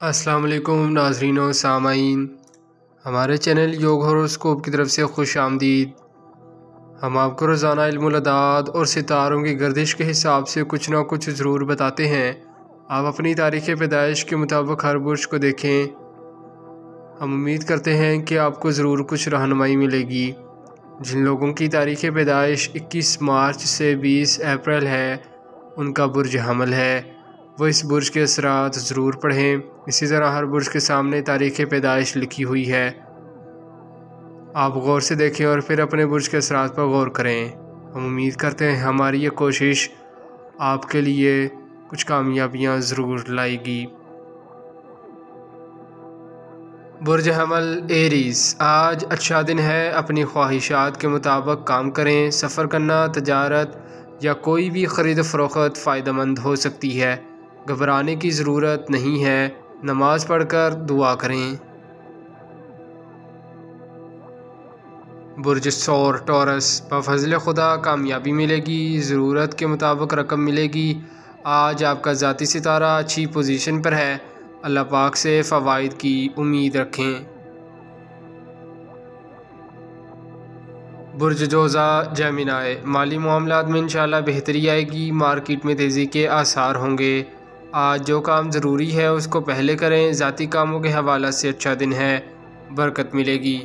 السلام علیکم ناظرین و سامعین۔ ہمارے چینل یوگ ہوروسکوپ کی طرف سے خوش آمدید۔ ہم آپ کو روزانہ علم الاداد اور ستاروں کی گردش کے حساب سے کچھ نہ کچھ ضرور بتاتے ہیں۔ آپ اپنی تاریخ پیدائش کے مطابق ہر برج کو دیکھیں۔ ہم امید کرتے ہیں کہ آپ کو ضرور کچھ رہنمائی ملے گی۔ جن لوگوں کی تاریخ پیدائش اکیس مارچ سے بیس اپریل ہے، ان کا برج حمل ہے۔ وہ اس برج کے اثرات ضرور پڑھیں۔ اسی طرح ہر برج کے سامنے تاریخ پیدائش لکھی ہوئی ہے۔ آپ غور سے دیکھیں اور پھر اپنے برج کے اثرات پر غور کریں۔ ہم امید کرتے ہیں ہماری یہ کوشش آپ کے لیے کچھ کامیابیاں ضرور لائے گی۔ برج حمل، ایریز، آج اچھا دن ہے۔ اپنی خواہشات کے مطابق کام کریں۔ سفر کرنا، تجارت یا کوئی بھی خرید و فروخت فائدہ مند ہو سکتی ہے۔ گھبرانے کی ضرورت نہیں ہے۔ نماز پڑھ کر دعا کریں۔ برج سور ٹورس بفضل خدا، کامیابی ملے گی، ضرورت کے مطابق رقم ملے گی۔ آج آپ کا ذاتی ستارہ اچھی پوزیشن پر ہے۔ اللہ پاک سے فوائد کی امید رکھیں۔ برج جوزہ جیمنائے مالی معاملات میں انشاءاللہ بہتری آئے گی۔ مارکیٹ میں تیزی کے آثار ہوں گے۔ جو کام ضروری ہے اس کو پہلے کریں، ذاتی کاموں کے حوالہ سے اچھا دن ہے، برکت ملے گی۔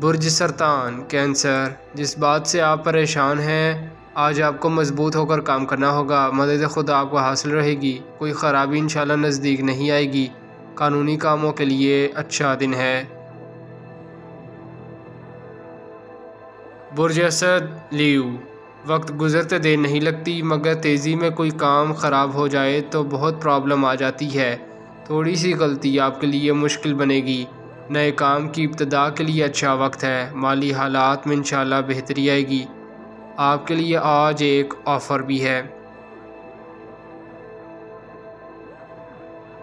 برج سرطان، کینسر، جس بات سے آپ پریشان ہیں، آج آپ کو مضبوط ہو کر کام کرنا ہوگا، مدد خود آپ کو حاصل رہے گی، کوئی خرابی انشاءاللہ نزدیک نہیں آئے گی۔ قانونی کاموں کے لیے اچھا دن ہے۔ برج اسد لیو وقت گزرتے دیر نہیں لگتی، مگر تیزی میں کوئی کام خراب ہو جائے تو بہت پرابلم آ جاتی ہے۔ تھوڑی سی غلطی آپ کے لیے مشکل بنے گی۔ نئے کام کی ابتدا کے لیے اچھا وقت ہے۔ مالی حالات میں انشاءاللہ بہتری آئے گی۔ آپ کے لیے آج ایک آفر بھی ہے۔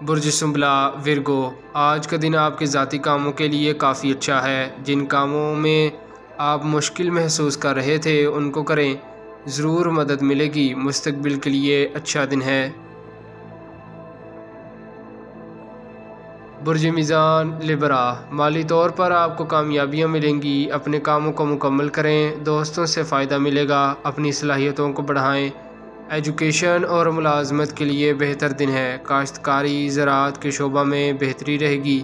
برج سنبلا ورگو آج کا دن آپ کے ذاتی کاموں کے لیے کافی اچھا ہے۔ جن کاموں میں آپ مشکل محسوس کر رہے تھے، ان کو کریں۔ ضرور مدد ملے گی۔ مستقبل کے لیے اچھا دن ہے۔ برج میزان لبرا۔ مالی طور پر آپ کو کامیابیاں ملیں گی۔ اپنے کاموں کو مکمل کریں۔ دوستوں سے فائدہ ملے گا۔ اپنی صلاحیتوں کو بڑھائیں۔ ایجوکیشن اور ملازمت کے لیے بہتر دن ہے۔ کاشتکاری زراعت کے شعبہ میں بہتری رہے گی۔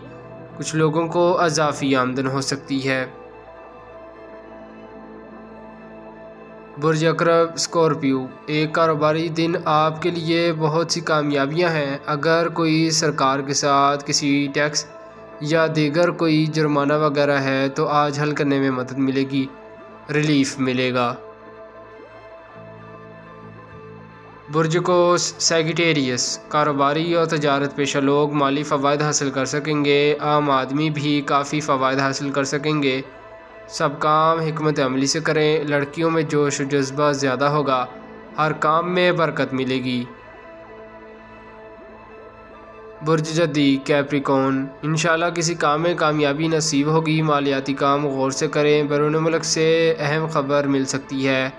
کچھ لوگوں کو اضافی آمدن ہو سکتی ہے۔ برج اکرب اسکورپیو ایک کاروباری دن آپ کے لیے بہت سی کامیابیاں ہیں۔ اگر کوئی سرکار کے ساتھ کسی ٹیکس یا دیگر کوئی جرمانہ وغیرہ ہے تو آج حل کرنے میں مدد ملے گی، ریلیف ملے گا۔ برج کو سیگیٹیریس، کاروباری اور تجارت پیشہ لوگ مالی فوائد حاصل کر سکیں گے، عام آدمی بھی کافی فوائد حاصل کر سکیں گے۔ سب کام حکمت عملی سے کریں، لڑکیوں میں جوش و جذبہ زیادہ ہوگا، ہر کام میں برکت ملے گی۔ برج جدی، کیپریکون، انشاءاللہ کسی کام میں کامیابی نصیب ہوگی، مالیاتی کام غور سے کریں بیرون ملک سے اہم خبر مل سکتی ہے۔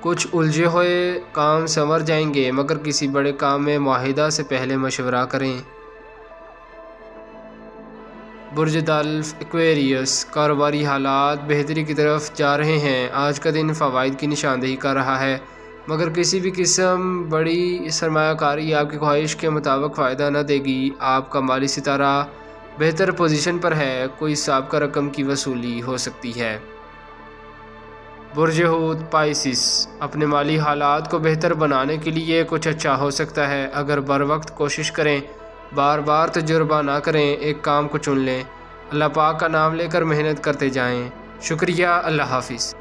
کچھ الجھے ہوئے کام سنور جائیں گے، مگر کسی بڑے کام میں معاہدہ سے پہلے مشورہ کریں۔ برج دلف ایکویریس کاروباری حالات بہتری کی طرف جا رہے ہیں۔ آج کا دن فوائد کی نشاندہی کر رہا ہے۔ مگر کسی بھی قسم بڑی سرمایہ کاری آپ کی خواہش کے مطابق فائدہ نہ دے گی۔ آپ کا مالی ستارہ بہتر پوزیشن پر ہے۔ کوئی سابقہ رقم کی وصولی ہو سکتی ہے۔ برج ہود، پائسس، اپنے مالی حالات کو بہتر بنانے کے لیے کچھ اچھا ہو سکتا ہے۔ اگر بر وقت کوشش کریں بار بار تجربہ نہ کریں، ایک کام کو چن لیں۔ اللہ پاک کا نام لے کر محنت کرتے جائیں۔ شکریہ، اللہ حافظ۔